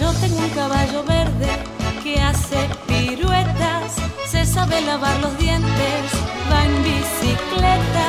Yo tengo un caballo verde que hace piruetas, se sabe lavar los dientes, va en bicicleta.